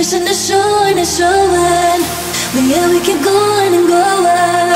chasing the show and it's showing. But yeah, we keep going and going.